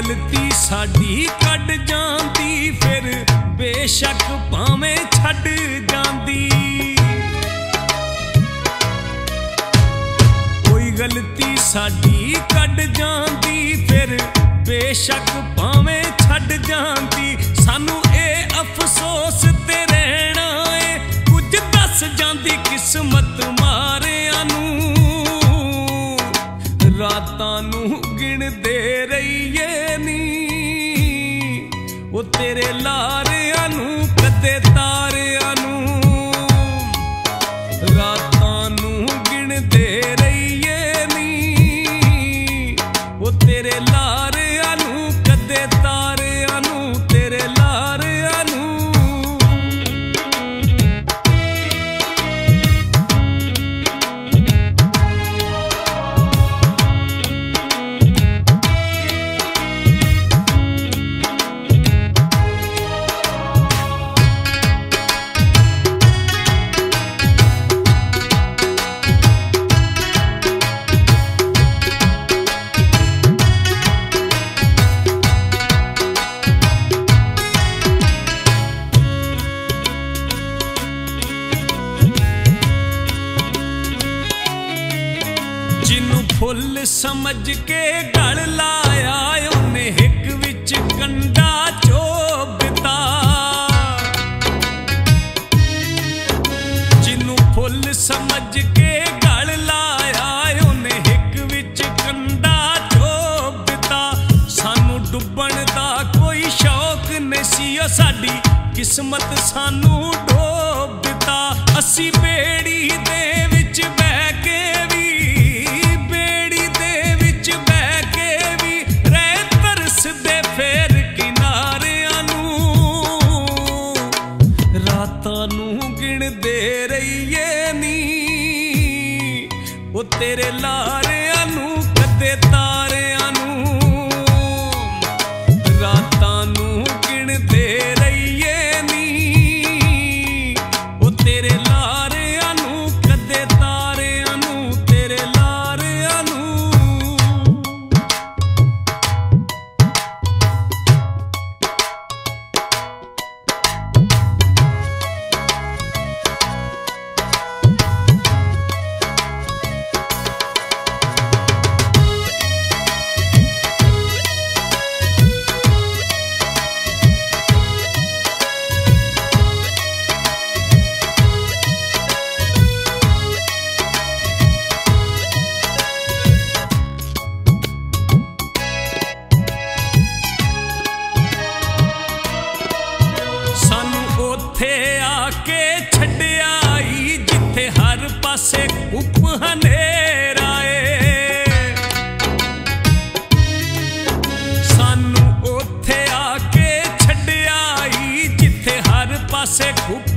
ਗਲਤੀ ਸਾਡੀ ਕੱਢ ਜਾਂਦੀ, ਫਿਰ ਬੇਸ਼ੱਕ ਭਾਵੇਂ ਛੱਡ ਜਾਂਦੀ। ਕੋਈ ਗਲਤੀ ਸਾਡੀ ਕੱਢ ਜਾਂਦੀ, ਫਿਰ ਬੇਸ਼ੱਕ ਭਾਵੇਂ ਛੱਡ ਜਾਂਦੀ। ਸਾਨੂੰ ਇਹ ਅਫਸੋਸ ਤੇ ਰਹਿਣਾ ਏ, ਕੁਝ ਦੱਸ ਜਾਂਦੀ ਕਿਸਮਤ ਉਹ ਤੇਰੇ ਲਾ ਫੁੱਲ ਸਮਝ ਕੇ ਗਲ ਲਾਇਆ, ਉਹਨੇ ਹਿੱਕ ਵਿੱਚ ਕੰਡਾ ਚੋਬਤਾ। ਜਿਹਨੂੰ ਫੁੱਲ ਸਮਝ ਕੇ ਗਲ ਲਾਇਆ, ਉਹਨੇ ਹਿੱਕ ਵਿੱਚ ਕੰਡਾ ਚੋਬਤਾ। ਸਾਨੂੰ ਡੁੱਬਣ ਦਾ ਕੋਈ ਸ਼ੌਕ ਨਹੀਂ ਸੀ, ਉਹ ਸਾਡੀ ਕਿਸਮਤ ਸਾਨੂੰ ਡੋਬਤਾ। ਅਸੀਂ ਬੇੜੀ ਉਹ ਤੇਰੇ ਲਾਰਿਆਂ ਨੂੰ ਕਦੇ ਤਾਰਿਆਂ ਪਾਸੇ ਕੁੱਪ ਹਨੇਰਾ ਏ। ਸਾਨੂੰ ਉੱਥੇ ਆ ਕੇ ਛੱਡਿਆ ਈ ਜਿੱਥੇ ਹਰ ਪਾਸੇ ਕੁੱਪ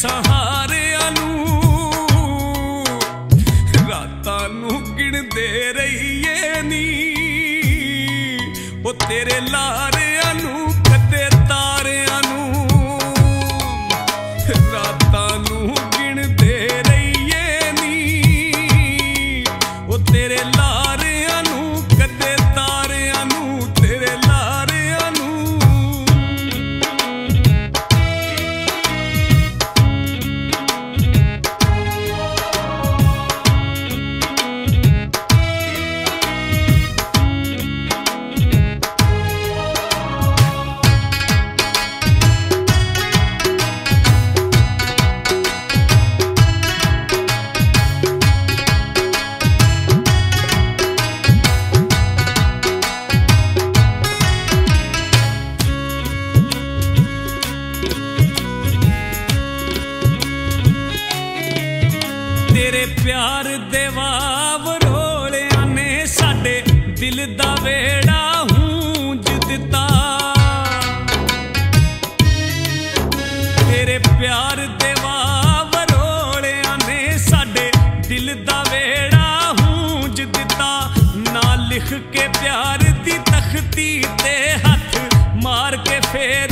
ਸਹਾਰਿਆਂ ਨੂੰ। ਰਾਤਾਂ ਨੂੰ ਗਿਣਦੇ ਰਹੀਏ ਨੀ। ਉਹ ਤੇਰੇ ਲਾਰਿਆਂ ਤੇਰੇ ਪਿਆਰ ਦੇ ਵਾਵ ਰੋਲਿਆਂ ਨੇ ਸਾਡੇ ਦਿਲ ਦਾ ਵੇੜਾ ਹੂੰਜ ਦਿੱਤਾ। ਤੇਰੇ ਪਿਆਰ ਦੇ ਵਾਵ ਰੋਲਿਆਂ ਨੇ ਸਾਡੇ ਦਿਲ ਦਾ ਵੇੜਾ ਹੂੰਜ ਦਿੱਤਾ। ਨਾ ਲਿਖ ਕੇ ਪਿਆਰ ਦੀ ਤਖਤੀ ਤੇ ਹੱਥ ਮਾਰ ਕੇ ਫੇਰ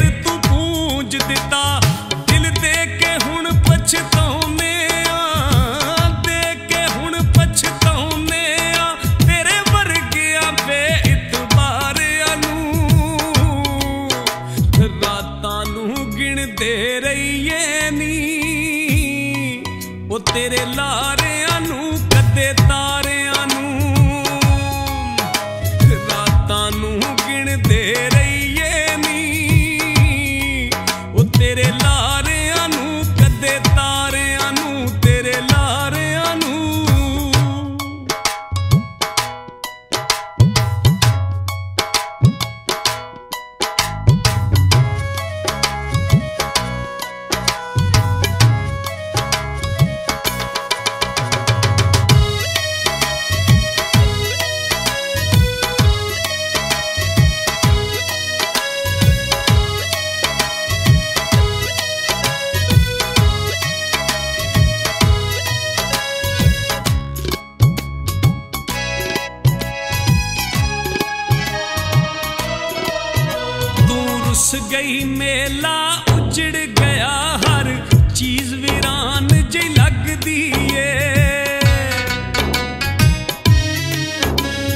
ਰੁੱਸ ਗਈ ਮੇਲਾ ਉਜੜ ਗਿਆ, ਹਰ ਚੀਜ਼ ਵੀਰਾਨ ਜਿਹੀ ਲੱਗਦੀ ਏ।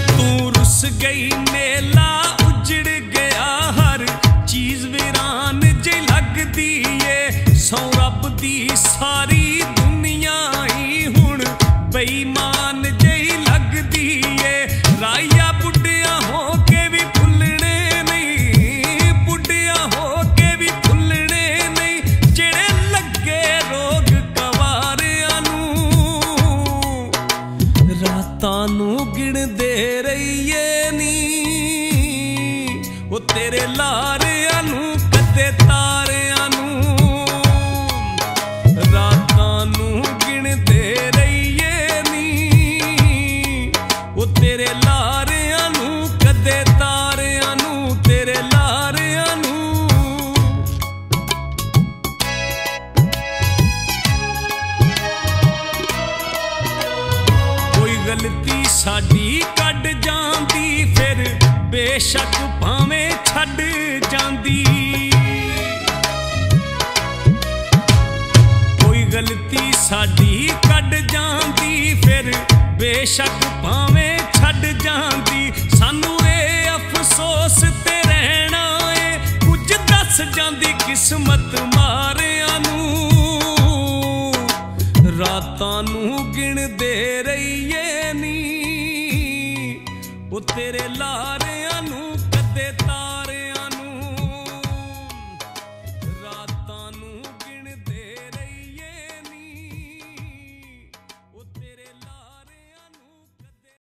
ਤੂੰ ਰੁੱਸ ਗਈ ਮੇਲਾ ਉਜੜ ਗਿਆ, ਹਰ ਚੀਜ਼ ਵੀਰਾਨ ਜਿਹੀ ਲੱਗਦੀ ਏ। ਸੌ ਰੱਬ ਦੀ ਸਾਰੀ ਬੇਸ਼ੱਕ ਭਾਵੇਂ ਛੱਡ ਜਾਂਦੀ। ਕੋਈ ਗਲਤੀ ਸਾਡੀ ਕੱਢ ਜਾਂਦੀ, ਫਿਰ ਬੇਸ਼ੱਕ ਭਾਵੇਂ ਛੱਡ ਜਾਂਦੀ। ਸਾਨੂੰ ਇਹ ਅਫਸੋਸ ਤੇ ਰਹਿਣਾ ਏ, ਕੁਝ ਦੱਸ ਜਾਂਦੀ ਕਿਸਮਤ ਮਾਰਿਆਂ ਨੂੰ। ਰਾਤਾਂ ਨੂੰ ਗਿਣਦੇ ਰਹੀਏ ਨੀ, ਉਹ ਤੇਰੇ ਲਾਰ